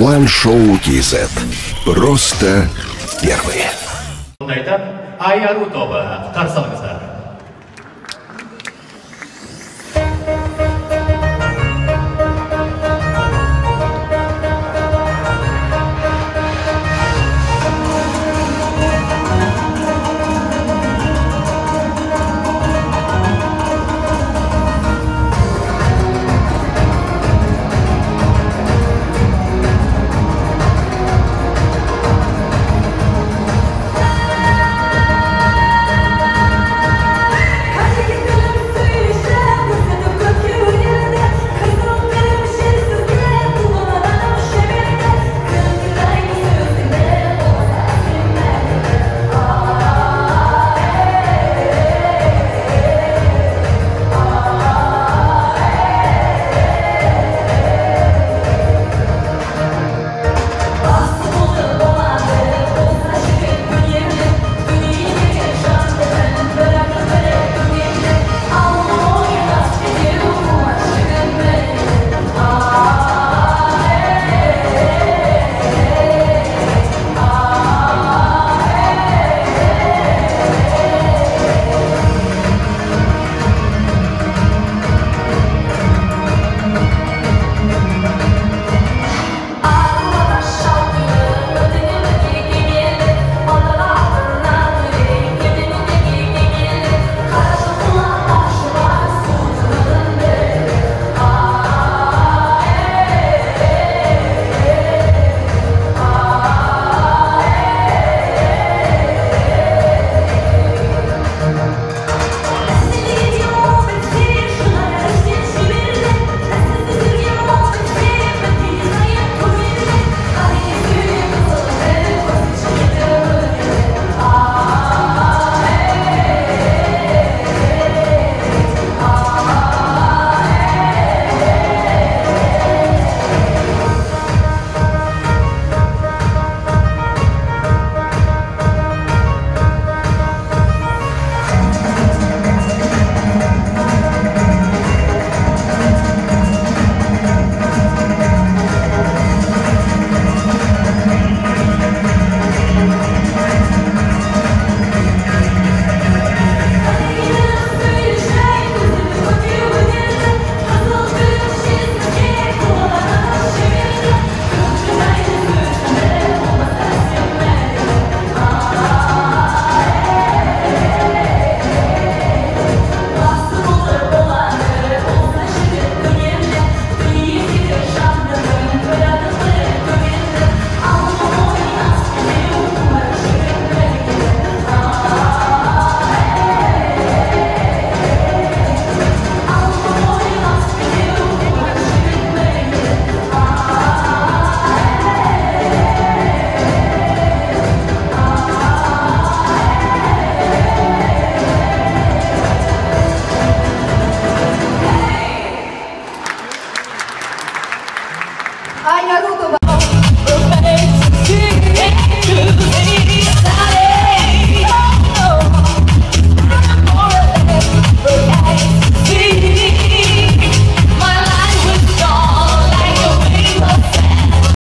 One Show TZ. Просто первые.